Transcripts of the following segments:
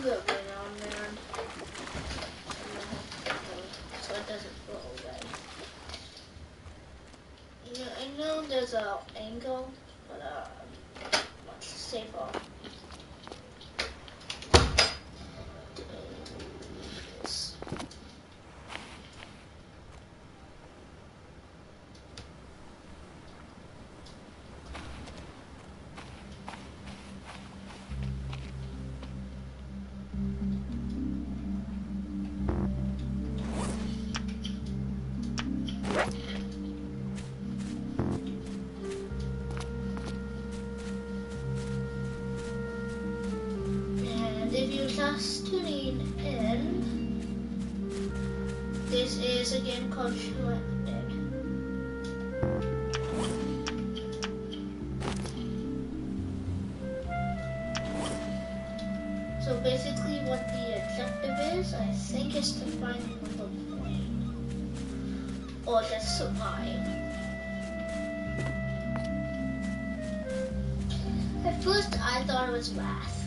个。basically what the objective is, I think is to find the void. Or just survive. At first I thought it was last.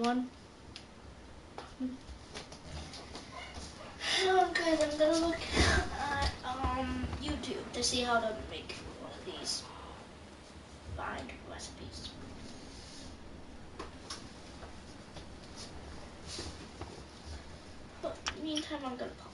One. Okay, I'm gonna look at um YouTube to see how to make one of these. Find recipes. But meantime, I'm gonna pause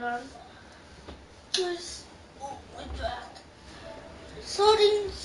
Then just oh my back. Settings.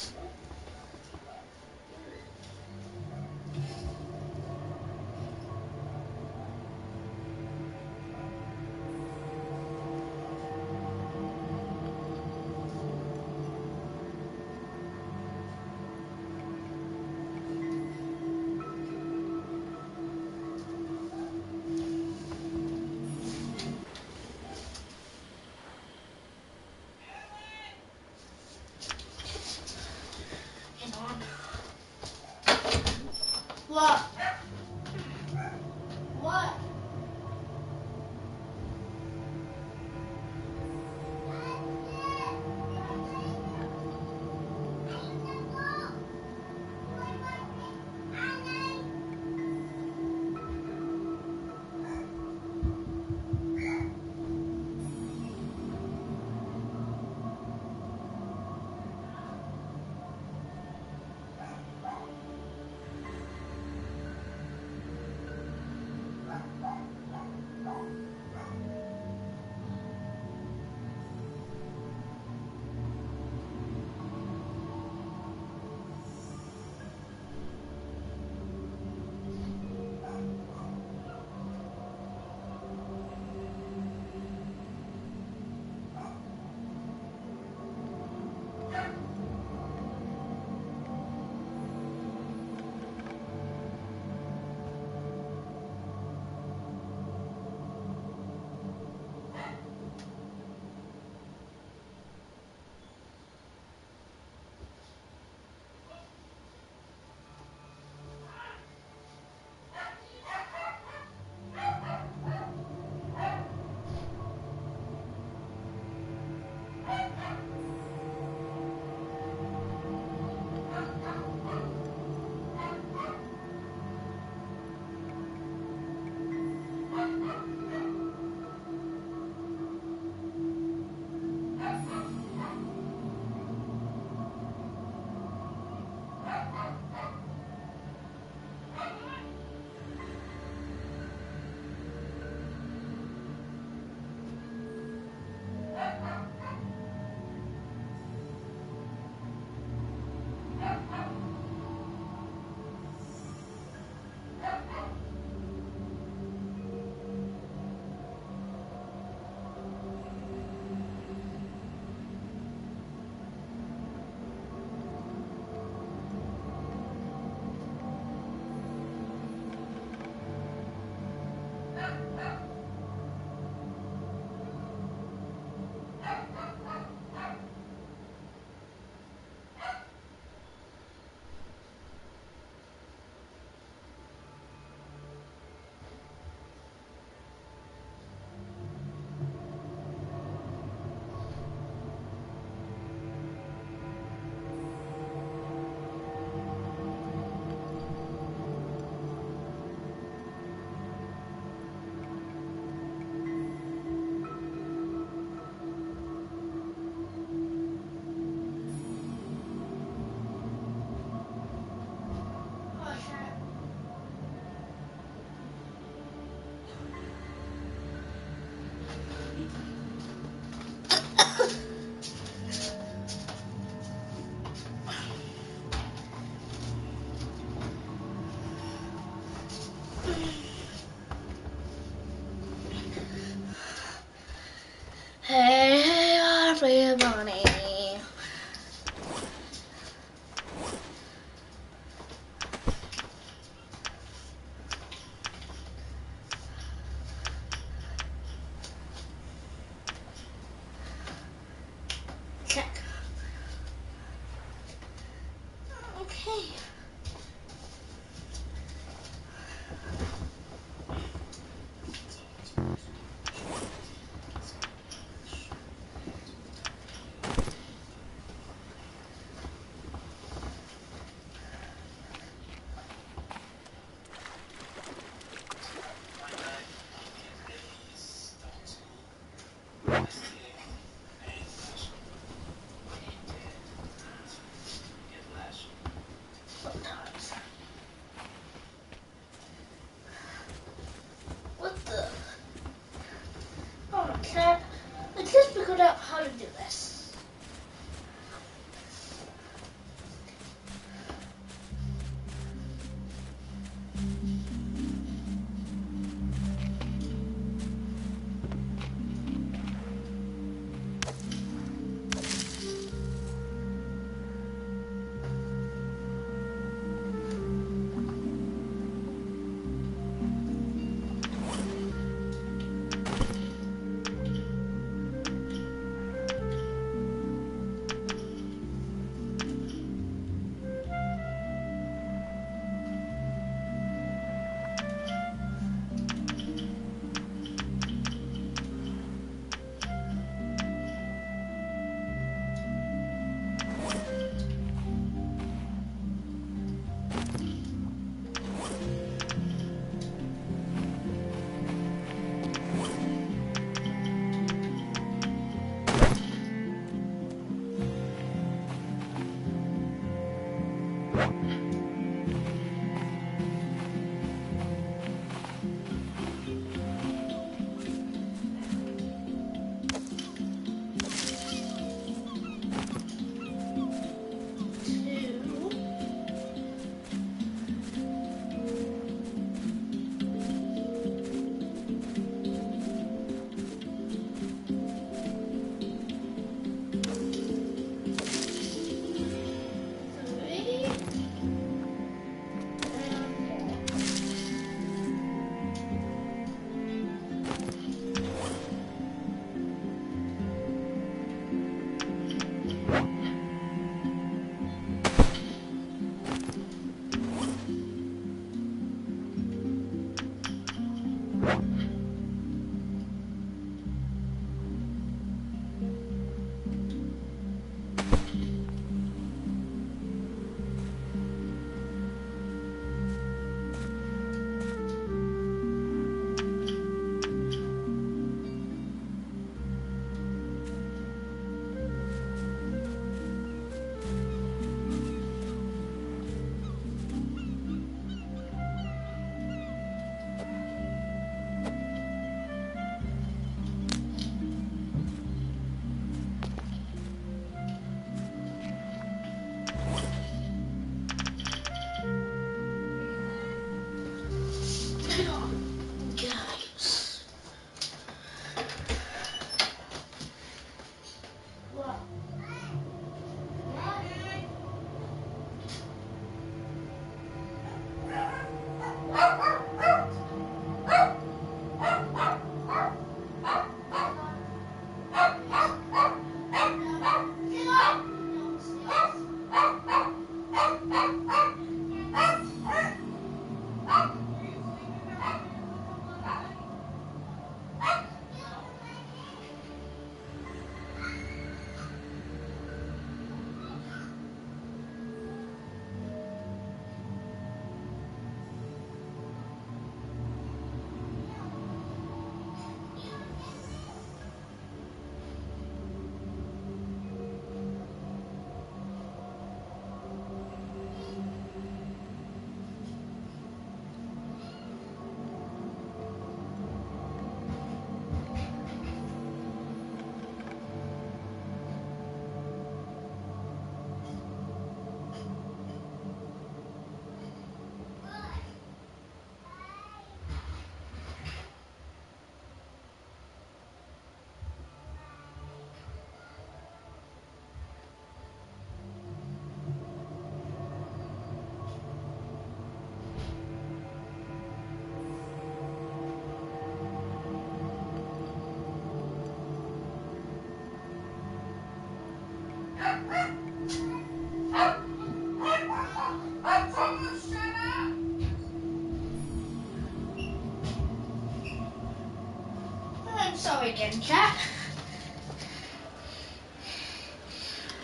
I'm sorry again, cat.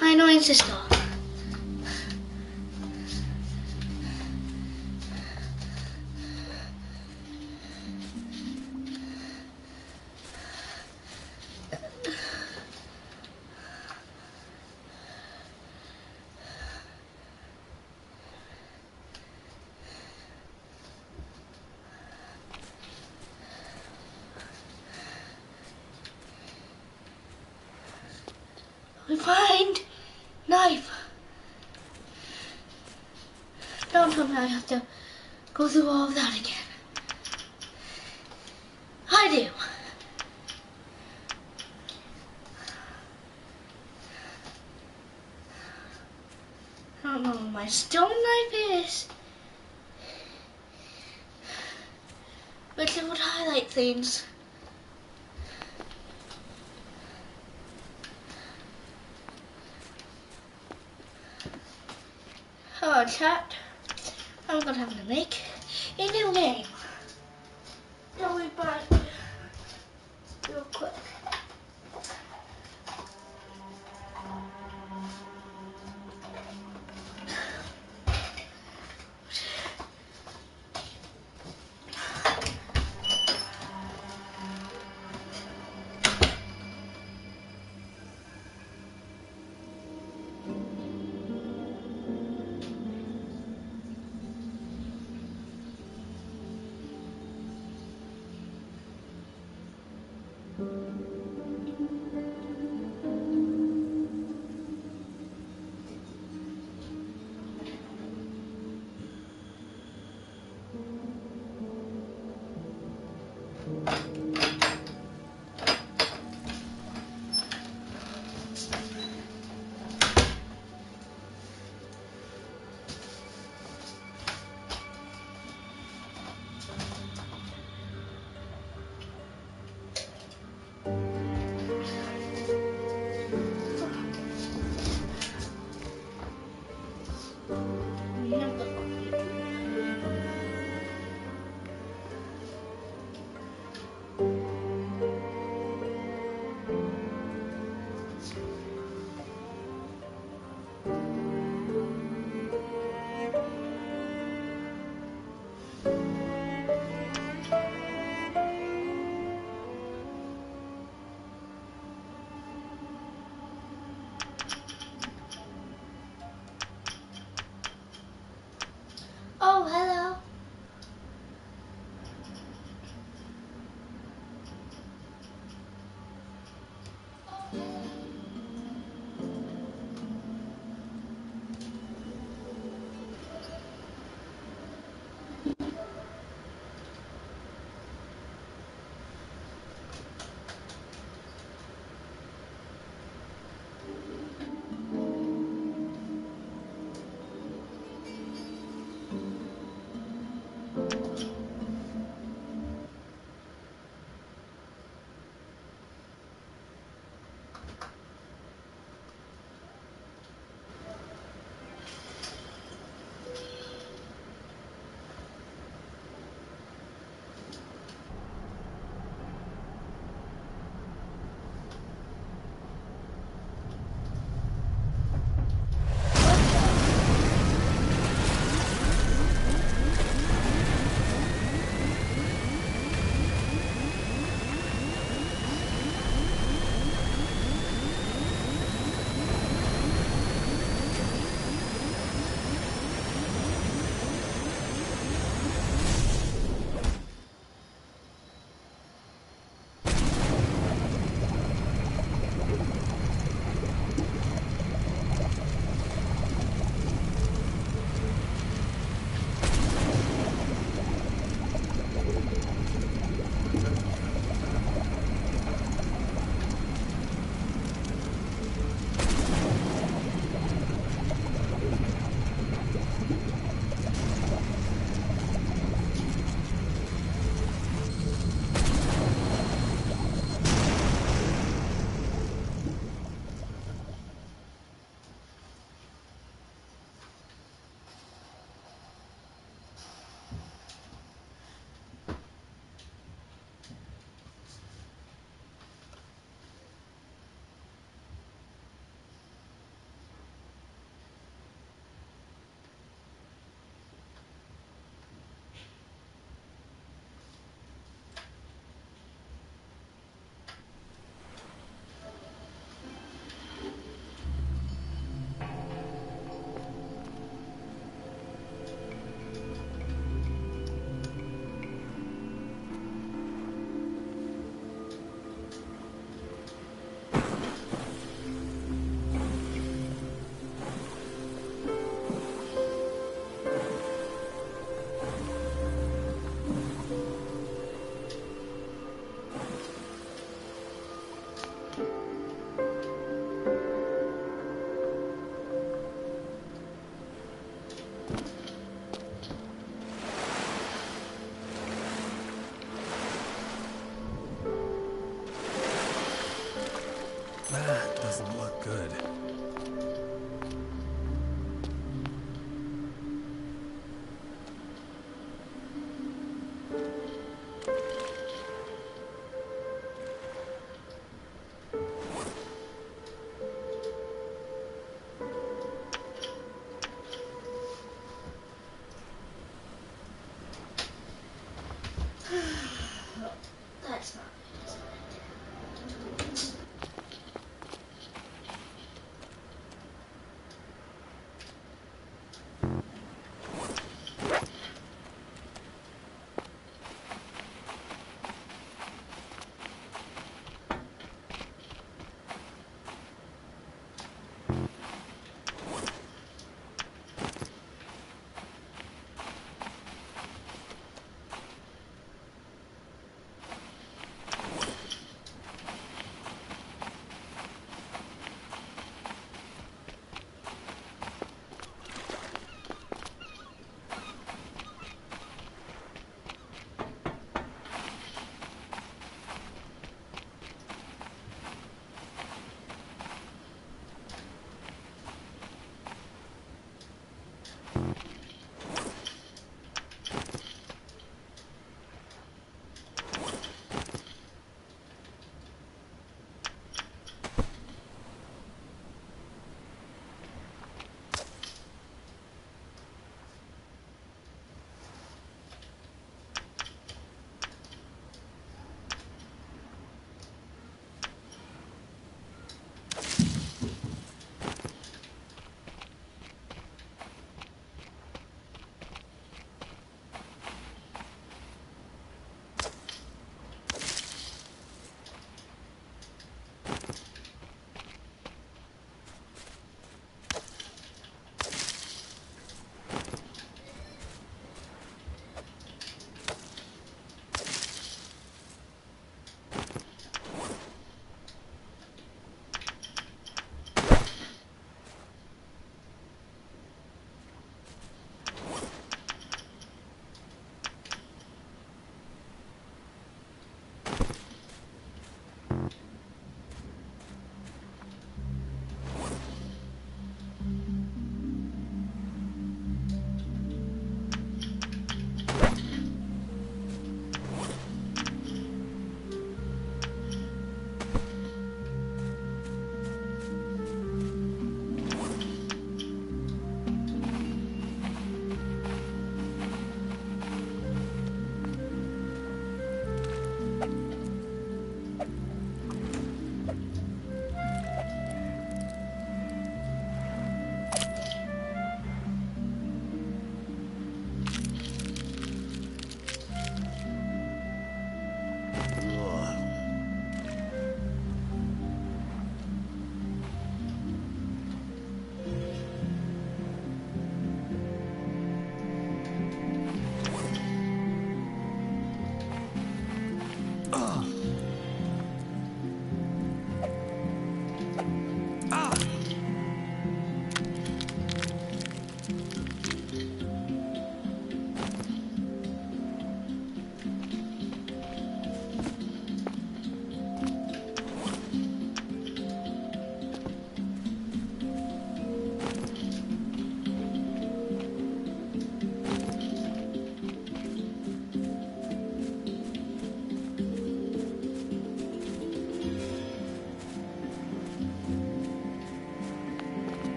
My annoying sister. We find knife. Don't tell me I have to all of that again. I do. I don't know where my stone knife is. But it would highlight things. Hello, chat. I'm gonna have to make a new game.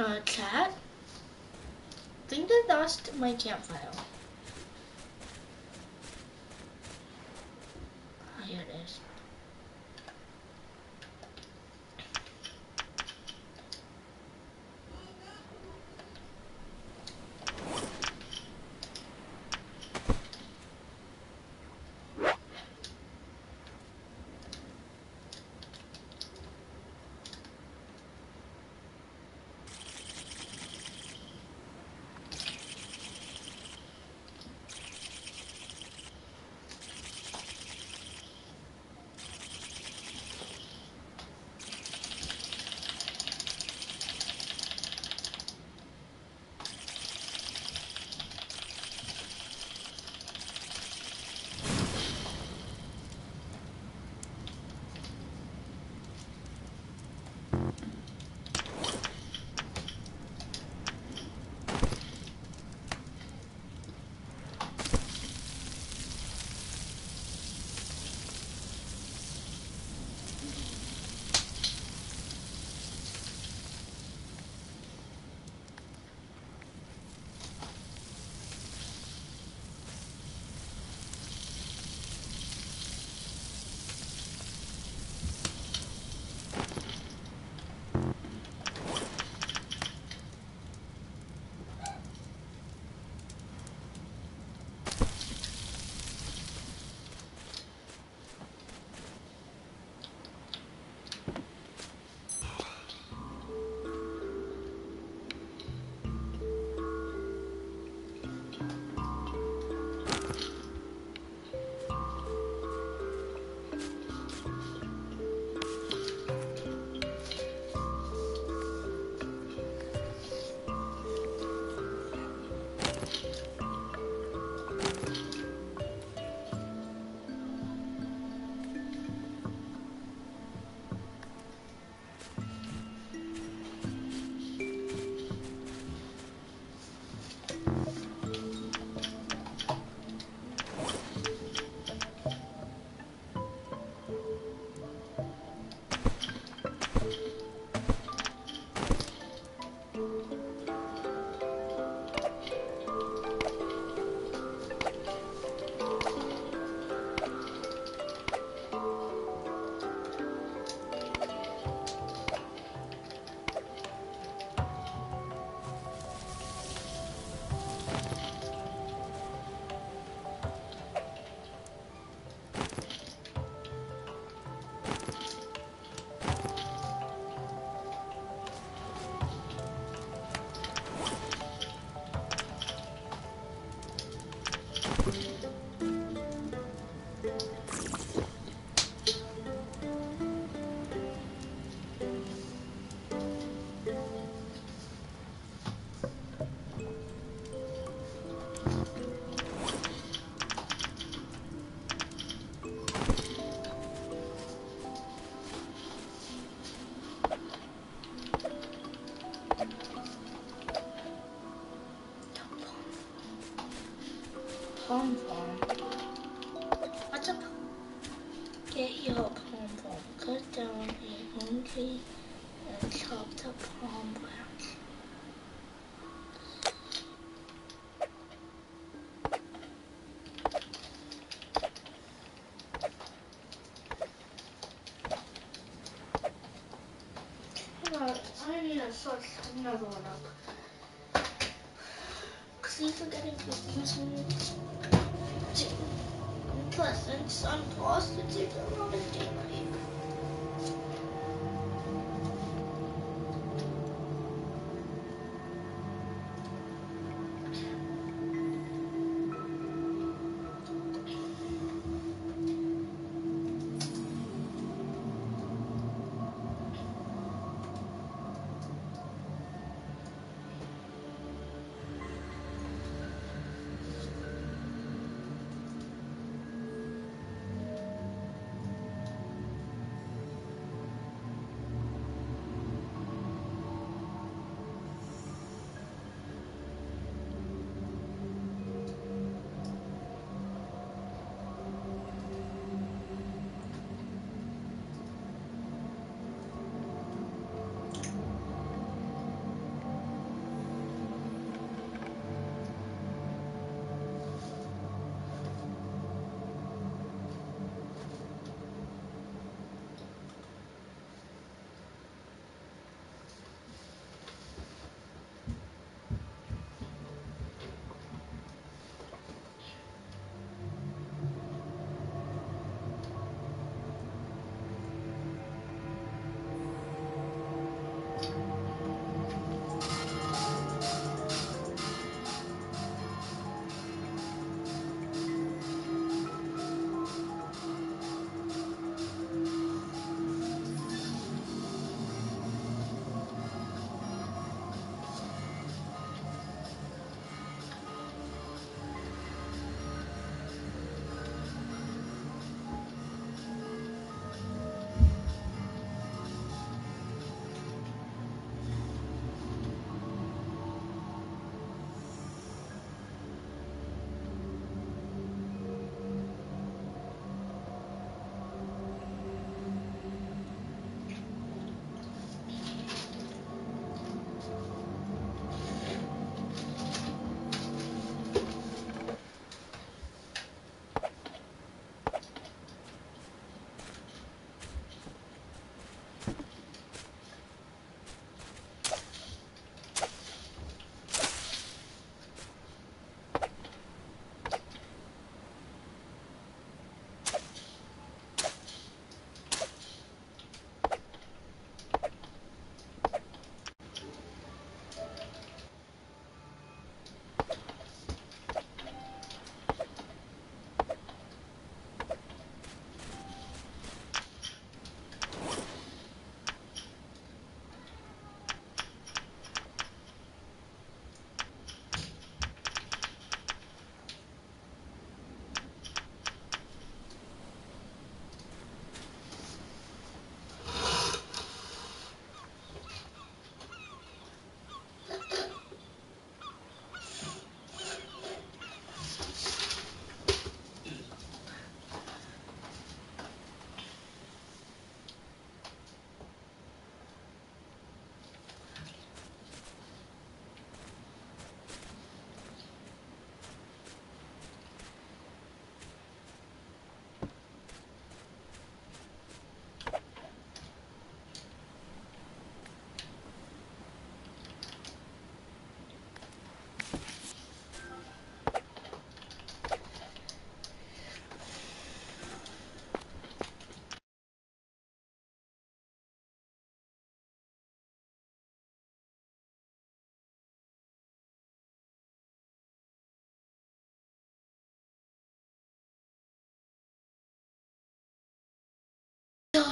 Uh, chat. I think I lost my camp file. Oh, here it is. Another one up. Cause you're forgetting 15 minutes. Plus, it's unpaused to take a lot of daylight.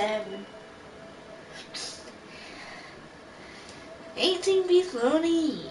seven? 18 beats lonely.